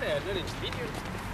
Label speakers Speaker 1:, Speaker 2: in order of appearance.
Speaker 1: there, learning to meet.